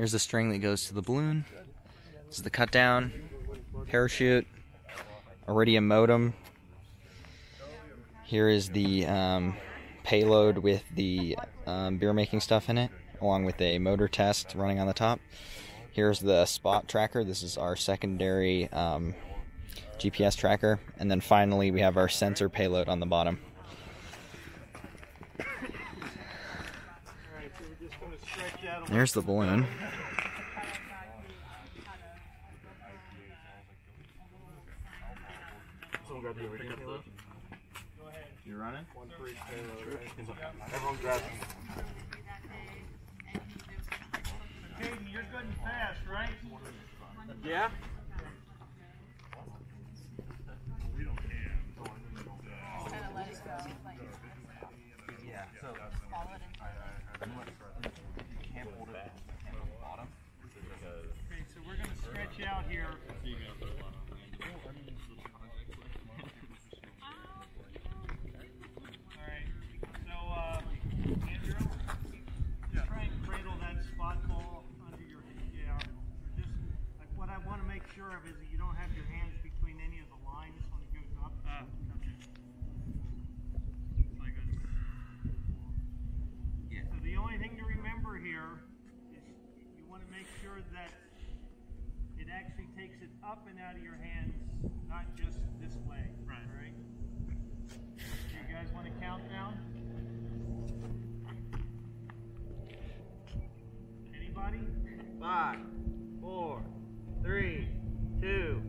Here's the string that goes to the balloon. This is the cut down, parachute, iridium modem. Here is the um, payload with the um, beer making stuff in it, along with a motor test running on the top. Here's the spot tracker. This is our secondary um, GPS tracker. And then finally, we have our sensor payload on the bottom. There's the balloon. You're running? Everyone grab Caden, you're good and fast, right? Yeah? Yeah, so Okay, so we're gonna stretch out so, uh, Andrew, Uh, just try and cradle that spot ball under your, yeah, or just, like, what I wanna make sure of is that you don't have your hands between any of the lines when it goes up. Ah, okay. Like a- So the only thing to remember here is you want to make sure that it actually takes it up and out of your hands, not just this way. Right. Right. You guys want to count down? Anybody? Five, four, three, two.